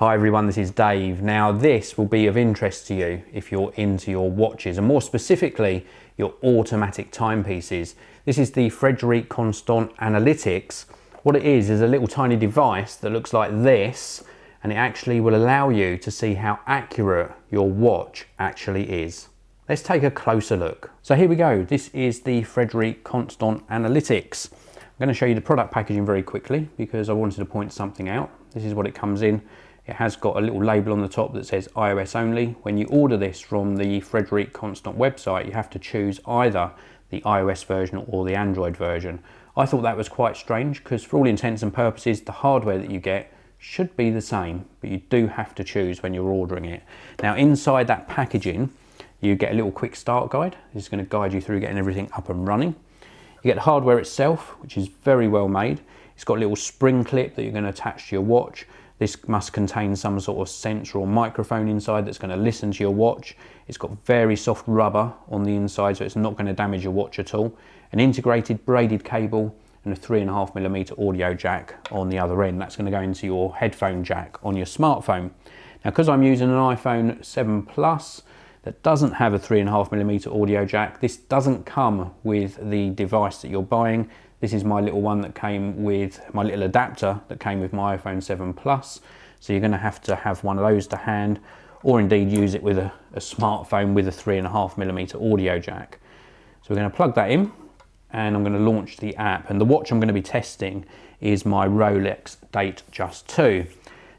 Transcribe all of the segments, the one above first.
Hi everyone, this is Dave. Now this will be of interest to you if you're into your watches and more specifically your automatic timepieces. This is the Frederique Constant Analytics. What it is is a little tiny device that looks like this and it actually will allow you to see how accurate your watch actually is. Let's take a closer look. So here we go. This is the Frederique Constant Analytics. I'm going to show you the product packaging very quickly because I wanted to point something out. This is what it comes in. It has got a little label on the top that says iOS only. When you order this from the Frederique Constant website, you have to choose either the iOS version or the Android version. I thought that was quite strange because for all intents and purposes, the hardware that you get should be the same, but you do have to choose when you're ordering it. Now inside that packaging, you get a little quick start guide. This is going to guide you through getting everything up and running. You get the hardware itself, which is very well made. It's got a little spring clip that you're going to attach to your watch. This must contain some sort of sensor or microphone inside that's going to listen to your watch. It's got very soft rubber on the inside so it's not going to damage your watch at all. An integrated braided cable and a three and a half millimeter audio jack on the other end. That's going to go into your headphone jack on your smartphone. Now because I'm using an iPhone 7 Plus that doesn't have a three and a half millimeter audio jack, this doesn't come with the device that you're buying. This is my little one that came with my little adapter that came with my iPhone 7 Plus. So you're going to have to have one of those to hand or indeed use it with a, a smartphone with a three and a half millimeter audio jack. So we're going to plug that in and I'm going to launch the app and the watch I'm going to be testing is my Rolex Datejust 2.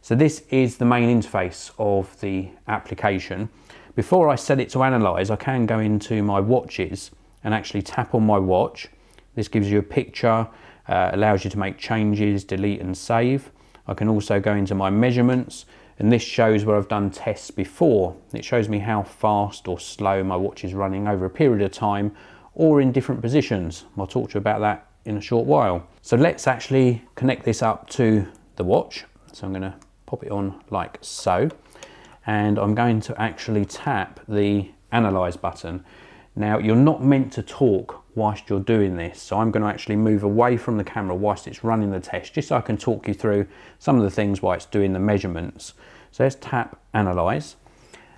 So this is the main interface of the application. Before I set it to analyze, I can go into my watches and actually tap on my watch this gives you a picture, uh, allows you to make changes, delete and save. I can also go into my measurements and this shows where I've done tests before. It shows me how fast or slow my watch is running over a period of time or in different positions. I'll talk to you about that in a short while. So let's actually connect this up to the watch. So I'm going to pop it on like so and I'm going to actually tap the analyze button. Now you're not meant to talk whilst you're doing this. So I'm going to actually move away from the camera whilst it's running the test, just so I can talk you through some of the things while it's doing the measurements. So let's tap Analyze.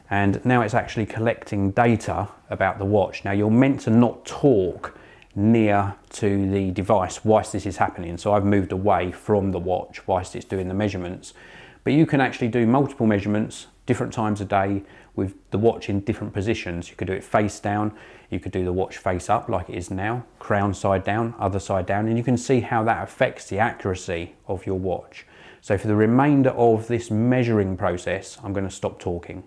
And now it's actually collecting data about the watch. Now you're meant to not talk near to the device whilst this is happening. So I've moved away from the watch whilst it's doing the measurements. But you can actually do multiple measurements different times a day with the watch in different positions. You could do it face down, you could do the watch face up like it is now, crown side down, other side down, and you can see how that affects the accuracy of your watch. So for the remainder of this measuring process, I'm going to stop talking.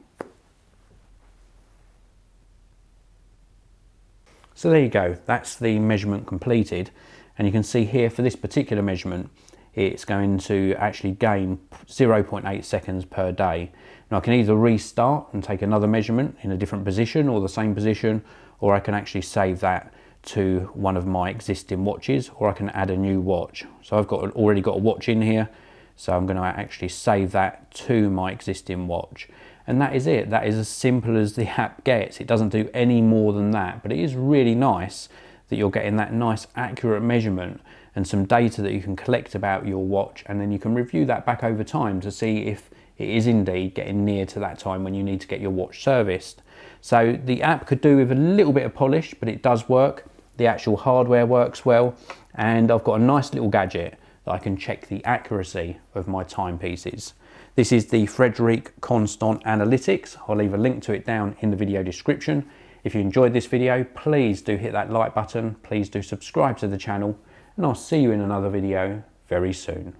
So there you go, that's the measurement completed. And you can see here for this particular measurement, it's going to actually gain 0.8 seconds per day. Now I can either restart and take another measurement in a different position or the same position, or I can actually save that to one of my existing watches, or I can add a new watch. So I've got already got a watch in here, so I'm going to actually save that to my existing watch. And that is it. That is as simple as the app gets. It doesn't do any more than that, but it is really nice that you're getting that nice accurate measurement and some data that you can collect about your watch and then you can review that back over time to see if it is indeed getting near to that time when you need to get your watch serviced. So the app could do with a little bit of polish, but it does work. The actual hardware works well, and I've got a nice little gadget that I can check the accuracy of my timepieces. This is the Frederique Constant Analytics. I'll leave a link to it down in the video description. If you enjoyed this video, please do hit that like button. Please do subscribe to the channel, and I'll see you in another video very soon.